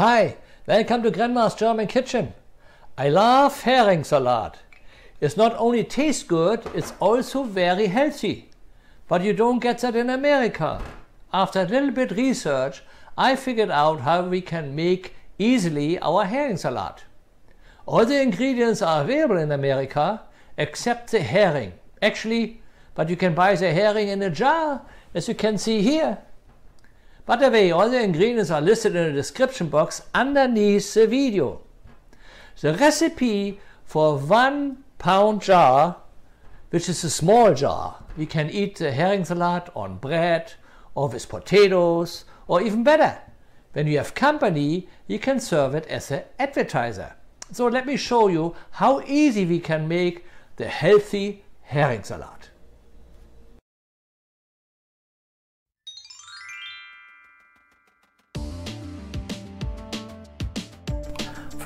Hi, welcome to Grandma's German Kitchen. I love herring salad. It's not only tastes good, it's also very healthy. But you don't get that in America. After a little bit research, I figured out how we can make easily our herring salad. All the ingredients are available in America except the herring. Actually, but you can buy the herring in a jar, as you can see here. By the way, all the ingredients are listed in the description box underneath the video. The recipe for one pound jar, which is a small jar, we can eat the herring salad on bread or with potatoes or even better. When you have company, you can serve it as an appetizer. So let me show you how easy we can make the healthy herring salad.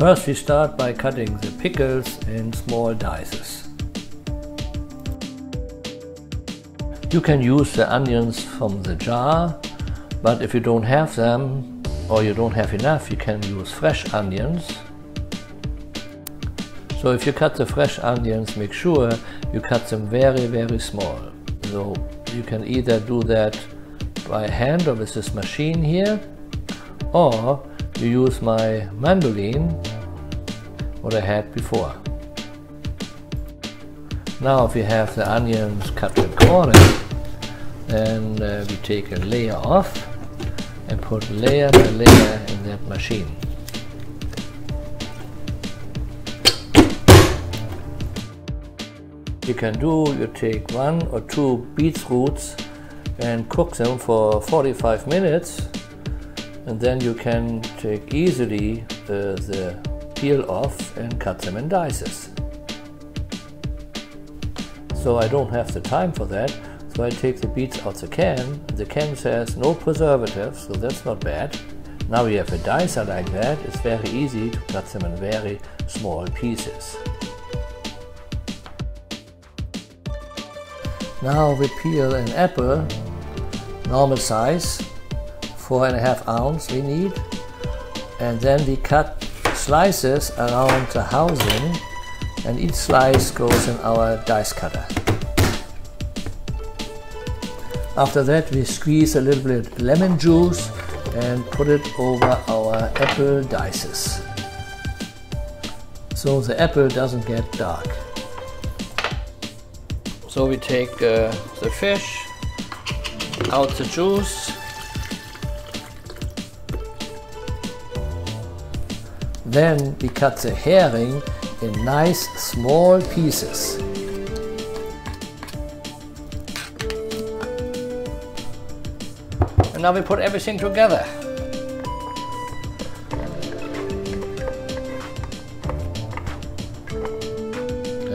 First we start by cutting the pickles in small dices. You can use the onions from the jar, but if you don't have them or you don't have enough, you can use fresh onions. So if you cut the fresh onions, make sure you cut them very, very small. So you can either do that by hand or with this machine here, or you use my mandolin, what I had before. Now if you have the onions cut in corners, then uh, we take a layer off and put layer by layer in that machine. You can do, you take one or two beetroots and cook them for 45 minutes and then you can take easily uh, the peel off and cut them in dices. So I don't have the time for that, so I take the beets out the can. The can says no preservatives, so that's not bad. Now we have a dicer like that, it's very easy to cut them in very small pieces. Now we peel an apple, normal size, four and a half ounce we need. And then we cut slices around the housing and each slice goes in our dice cutter. After that we squeeze a little bit lemon juice and put it over our apple dices. So the apple doesn't get dark. So we take uh, the fish, out the juice, Then we cut the herring in nice small pieces. And now we put everything together.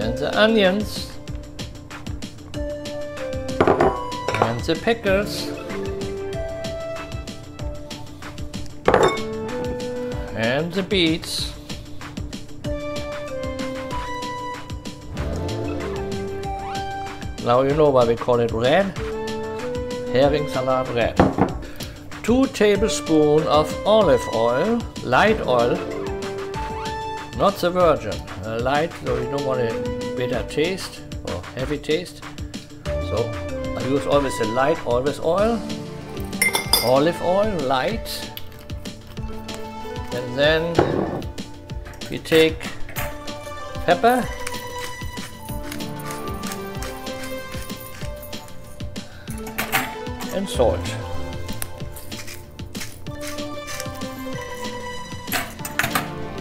And the onions. And the pickles. And the beets. Now you know why we call it red. Herring salad red. Two tablespoons of olive oil, light oil, not the virgin, uh, light so you don't want a bitter taste or heavy taste. So I use always a light always oil, olive oil, light, and then you take pepper and salt.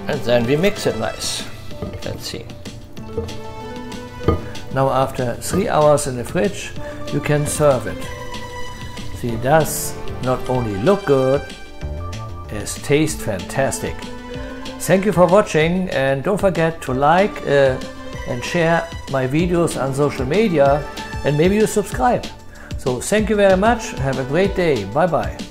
And then we mix it nice. Let's see. Now after three hours in the fridge, you can serve it. See, it does not only look good, is taste fantastic. Thank you for watching and don't forget to like uh, and share my videos on social media and maybe you subscribe. So thank you very much. Have a great day. Bye bye.